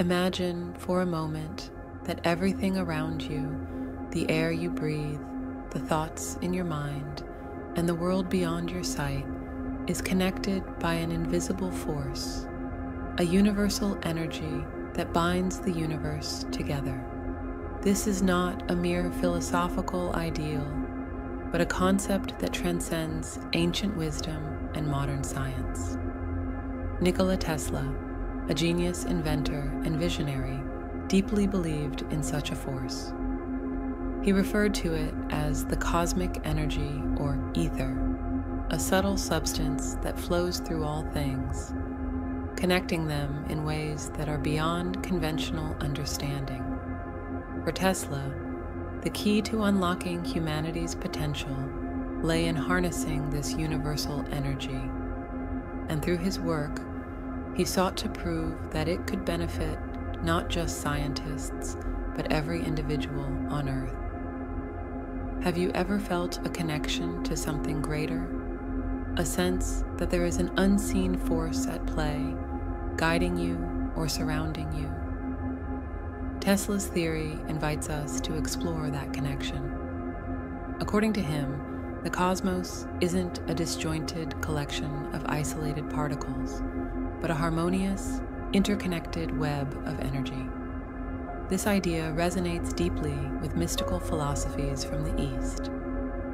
Imagine for a moment that everything around you, the air you breathe, the thoughts in your mind, and the world beyond your sight, is connected by an invisible force, a universal energy that binds the universe together. This is not a mere philosophical ideal, but a concept that transcends ancient wisdom and modern science. Nikola Tesla, a genius inventor and visionary, deeply believed in such a force. He referred to it as the cosmic energy or ether, a subtle substance that flows through all things, connecting them in ways that are beyond conventional understanding. For Tesla, the key to unlocking humanity's potential lay in harnessing this universal energy, and through his work, he sought to prove that it could benefit not just scientists, but every individual on Earth. Have you ever felt a connection to something greater? A sense that there is an unseen force at play, guiding you or surrounding you? Tesla's theory invites us to explore that connection. According to him, the cosmos isn't a disjointed collection of isolated particles, but a harmonious, interconnected web of energy. This idea resonates deeply with mystical philosophies from the East,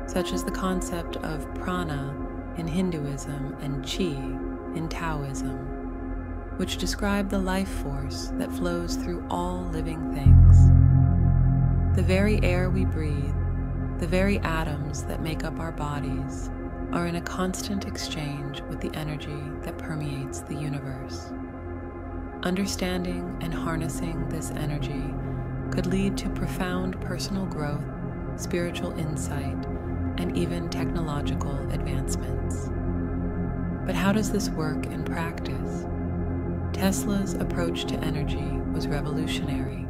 such as the concept of prana in Hinduism and qi in Taoism which describe the life force that flows through all living things. The very air we breathe, the very atoms that make up our bodies, are in a constant exchange with the energy that permeates the universe. Understanding and harnessing this energy could lead to profound personal growth, spiritual insight, and even technological advancements. But how does this work in practice? Tesla's approach to energy was revolutionary.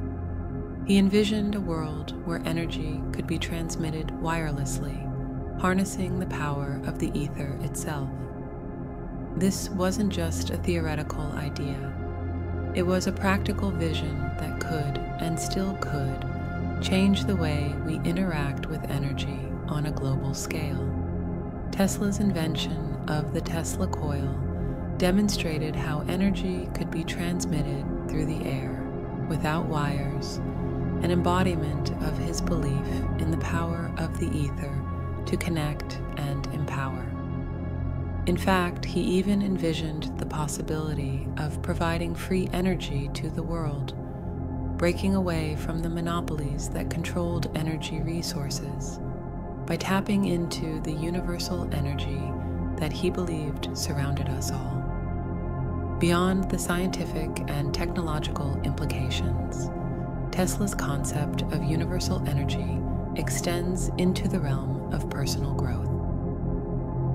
He envisioned a world where energy could be transmitted wirelessly, harnessing the power of the ether itself. This wasn't just a theoretical idea. It was a practical vision that could, and still could, change the way we interact with energy on a global scale. Tesla's invention of the Tesla coil demonstrated how energy could be transmitted through the air without wires, an embodiment of his belief in the power of the ether to connect and empower. In fact, he even envisioned the possibility of providing free energy to the world, breaking away from the monopolies that controlled energy resources by tapping into the universal energy that he believed surrounded us all. Beyond the scientific and technological implications, Tesla's concept of universal energy extends into the realm of personal growth.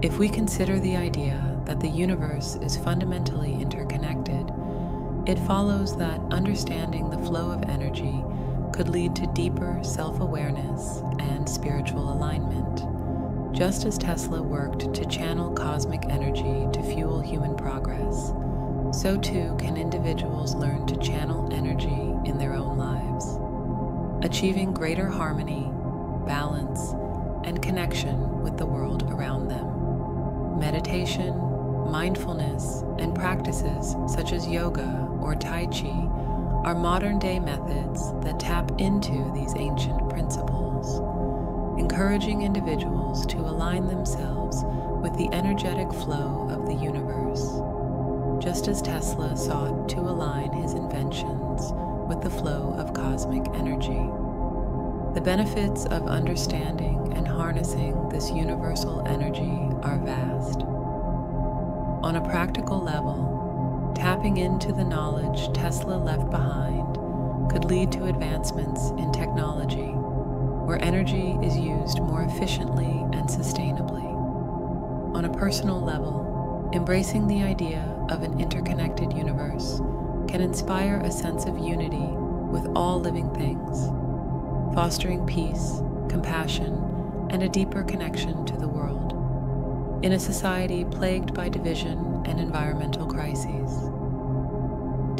If we consider the idea that the universe is fundamentally interconnected, it follows that understanding the flow of energy could lead to deeper self awareness and spiritual alignment. Just as Tesla worked to channel cosmic energy to fuel human progress, so too can individuals learn to channel energy in their own lives, achieving greater harmony, balance, and connection with the world around them. Meditation, mindfulness, and practices such as yoga or Tai Chi are modern day methods that tap into these ancient principles, encouraging individuals to align themselves with the energetic flow of the universe just as Tesla sought to align his inventions with the flow of cosmic energy. The benefits of understanding and harnessing this universal energy are vast. On a practical level, tapping into the knowledge Tesla left behind could lead to advancements in technology where energy is used more efficiently and sustainably. On a personal level, Embracing the idea of an interconnected universe can inspire a sense of unity with all living things, fostering peace, compassion, and a deeper connection to the world. In a society plagued by division and environmental crises,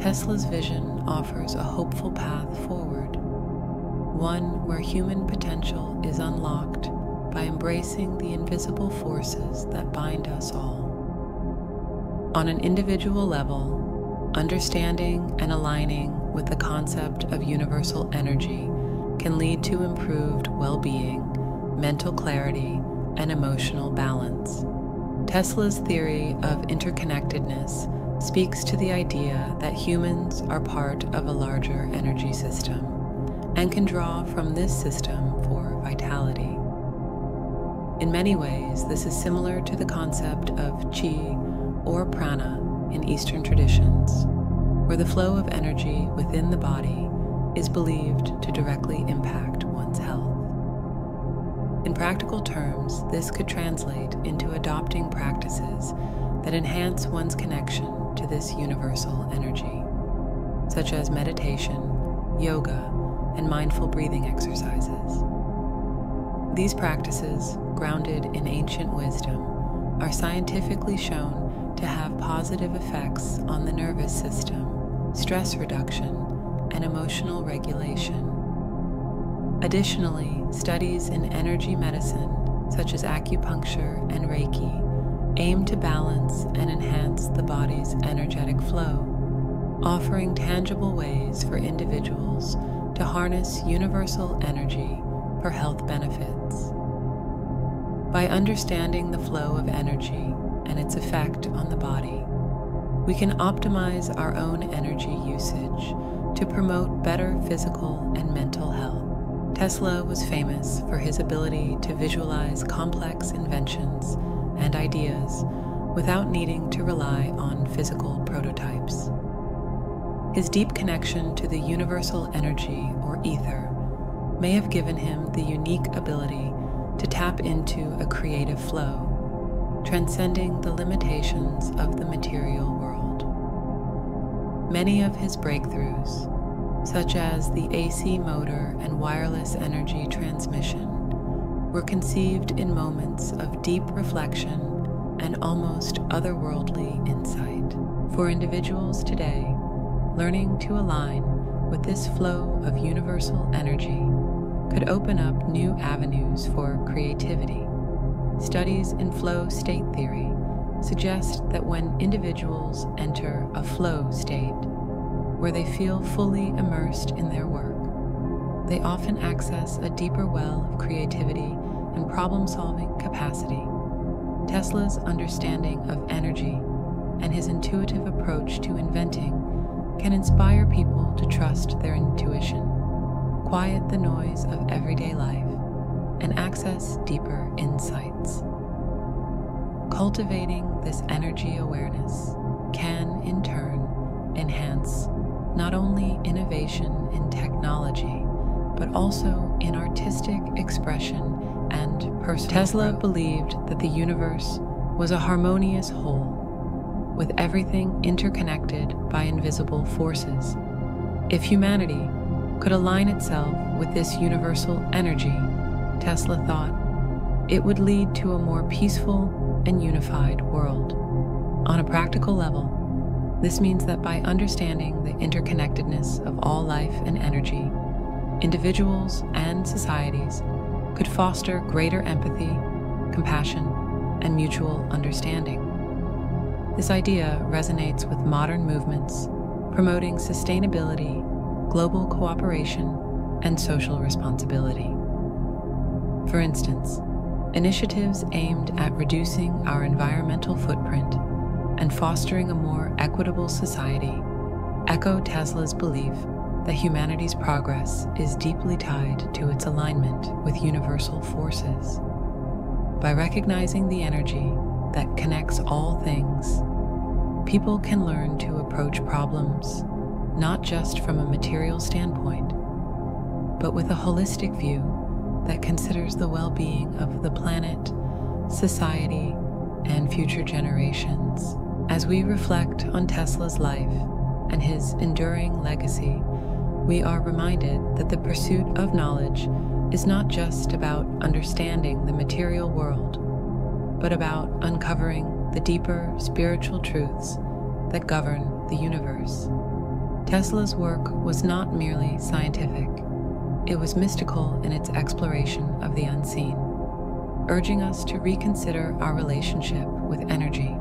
Tesla's vision offers a hopeful path forward, one where human potential is unlocked by embracing the invisible forces that bind us all. On an individual level, understanding and aligning with the concept of universal energy can lead to improved well being, mental clarity, and emotional balance. Tesla's theory of interconnectedness speaks to the idea that humans are part of a larger energy system and can draw from this system for vitality. In many ways, this is similar to the concept of chi or prana in Eastern traditions, where the flow of energy within the body is believed to directly practical terms, this could translate into adopting practices that enhance one's connection to this universal energy, such as meditation, yoga, and mindful breathing exercises. These practices, grounded in ancient wisdom, are scientifically shown to have positive effects on the nervous system, stress reduction, and emotional regulation. Additionally, studies in energy medicine, such as acupuncture and Reiki, aim to balance and enhance the body's energetic flow, offering tangible ways for individuals to harness universal energy for health benefits. By understanding the flow of energy and its effect on the body, we can optimize our own energy usage to promote better physical and mental health. Tesla was famous for his ability to visualize complex inventions and ideas without needing to rely on physical prototypes. His deep connection to the universal energy or ether may have given him the unique ability to tap into a creative flow, transcending the limitations of the material world. Many of his breakthroughs, such as the AC motor and wireless energy transmission, were conceived in moments of deep reflection and almost otherworldly insight. For individuals today, learning to align with this flow of universal energy could open up new avenues for creativity. Studies in flow state theory suggest that when individuals enter a flow state, where they feel fully immersed in their work, they often access a deeper well of creativity and problem solving capacity. Tesla's understanding of energy and his intuitive approach to inventing can inspire people to trust their intuition quiet the noise of everyday life, and access deeper insights. Cultivating this energy awareness can, in turn, enhance not only innovation in technology, but also in artistic expression and personal Tesla growth. believed that the universe was a harmonious whole, with everything interconnected by invisible forces. If humanity could align itself with this universal energy, Tesla thought, it would lead to a more peaceful and unified world. On a practical level, this means that by understanding the interconnectedness of all life and energy, individuals and societies could foster greater empathy, compassion, and mutual understanding. This idea resonates with modern movements promoting sustainability global cooperation, and social responsibility. For instance, initiatives aimed at reducing our environmental footprint and fostering a more equitable society echo Tesla's belief that humanity's progress is deeply tied to its alignment with universal forces. By recognizing the energy that connects all things, people can learn to approach problems not just from a material standpoint, but with a holistic view that considers the well being of the planet, society, and future generations. As we reflect on Tesla's life and his enduring legacy, we are reminded that the pursuit of knowledge is not just about understanding the material world, but about uncovering the deeper spiritual truths that govern the universe. Tesla's work was not merely scientific, it was mystical in its exploration of the unseen, urging us to reconsider our relationship with energy,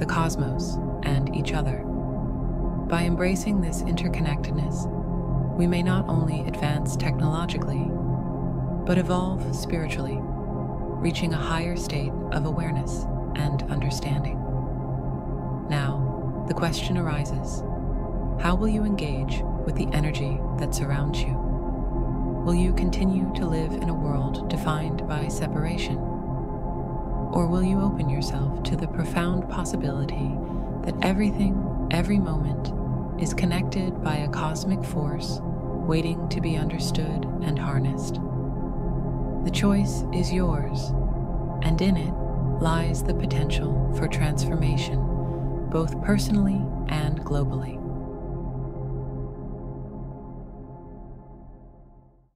the cosmos, and each other. By embracing this interconnectedness, we may not only advance technologically, but evolve spiritually, reaching a higher state of awareness and understanding. Now, the question arises how will you engage with the energy that surrounds you? Will you continue to live in a world defined by separation? Or will you open yourself to the profound possibility that everything, every moment, is connected by a cosmic force waiting to be understood and harnessed? The choice is yours, and in it lies the potential for transformation, both personally and globally.